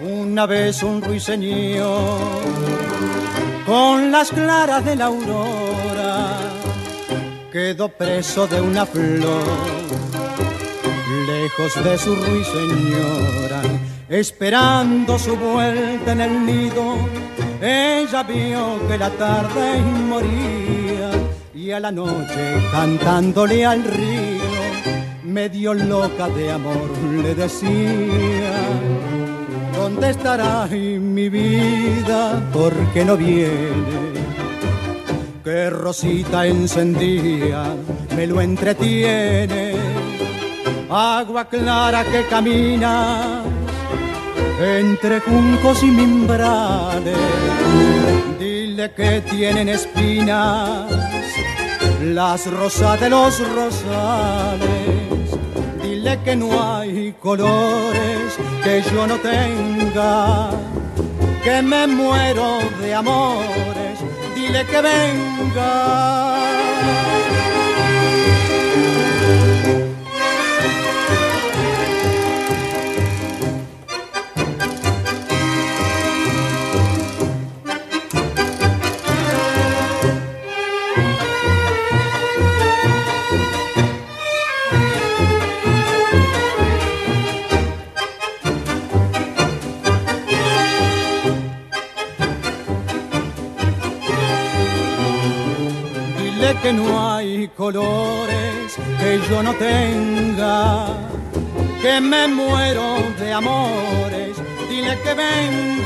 Una vez un ruiseñor con las claras de la aurora quedó preso de una flor. Lejos de su ruiseñora esperando su vuelta en el nido. Ella vio que la tarde moría y a la noche cantándole al río, medio loca de amor le decía ¿Dónde estará mi vida? Porque no viene. Que Rosita encendía me lo entretiene. Agua clara que camina entre juncos y mimbrales. Dile que tienen espinas las rosas de los rosales Dile que no hay colores que yo no tenga, que me muero de amores. Dile que venga. Que no hay colores que yo no tenga, que me muero de amores, dile que venga